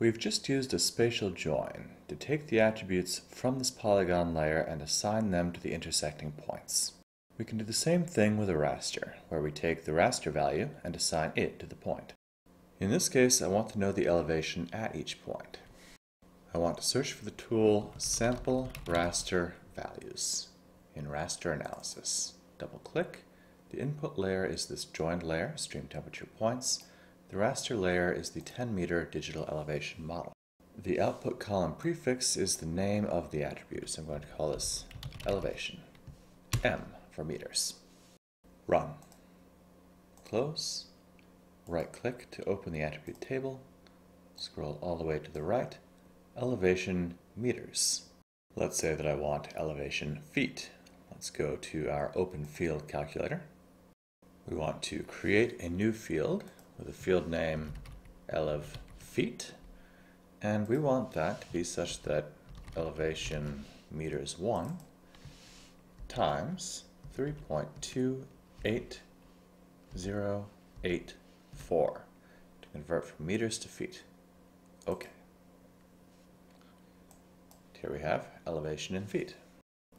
We've just used a spatial join to take the attributes from this polygon layer and assign them to the intersecting points. We can do the same thing with a raster, where we take the raster value and assign it to the point. In this case, I want to know the elevation at each point. I want to search for the tool Sample Raster Values in Raster Analysis. Double click. The input layer is this joined layer, stream temperature points, the raster layer is the 10 meter digital elevation model. The output column prefix is the name of the attribute, so I'm going to call this elevation. M for meters. Run. Close. Right click to open the attribute table. Scroll all the way to the right. Elevation meters. Let's say that I want elevation feet. Let's go to our open field calculator. We want to create a new field with a field name elev feet. And we want that to be such that elevation meters 1 times 3.28084 to convert from meters to feet. Okay. Here we have elevation in feet.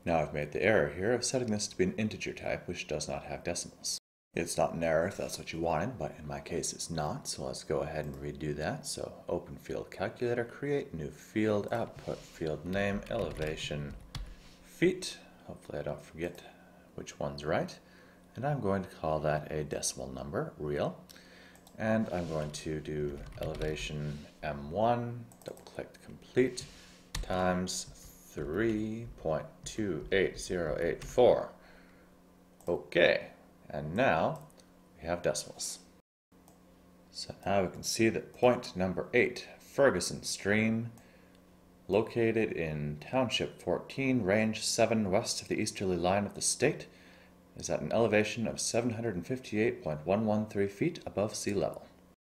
Now I've made the error here of setting this to be an integer type which does not have decimals. It's not an error if that's what you wanted, but in my case it's not, so let's go ahead and redo that. So open field calculator, create new field, output field name, elevation, feet. Hopefully I don't forget which one's right. And I'm going to call that a decimal number, real. And I'm going to do elevation M1, double click complete, times 3.28084. Okay, and now we have decimals. So now we can see that point number 8, Ferguson Stream, located in Township 14, Range 7, west of the easterly line of the state, is at an elevation of 758.113 feet above sea level.